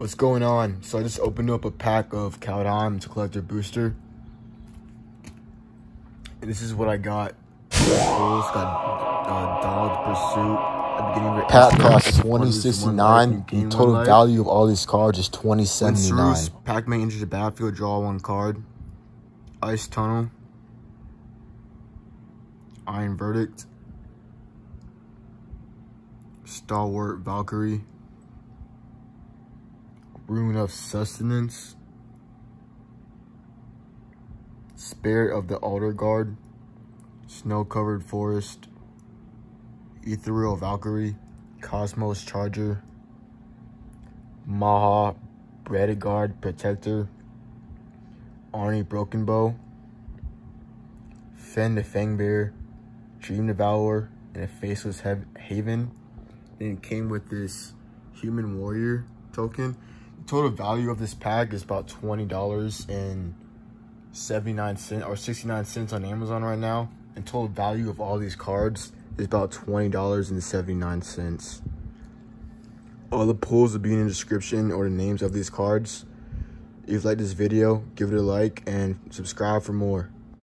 What's going on? So I just opened up a pack of Kaldheim to Collector booster. And this is what I got. Bulls got uh, Dogged Pursuit. At the beginning of Pack Instant, costs one twenty lose, sixty one life, nine. you gain The total life. value of all these cards is twenty When seventy nine. Sarulf's Packmate enters the battlefield, draw one card. Ice Tunnel. Iron Verdict. Stalwart Valkyrie. Rune of Sustenance. Spirit of the Aldergard. Snow-covered Forest. Ethereal Valkyrie. Cosmos Charger. Maja Guard Protector, Arnie Broken Bow, Fynn the Fangbear, Dream Devourer, and a Faceless Haven. Then it came with this Human Warrior token. Total value of this pack is about $20 and 79 cents or 69 cents on Amazon right now. And total value of all these cards is about $20 and 79 cents. All the pulls will be in the description or the names of these cards. If you like this video, give it a like and subscribe for more.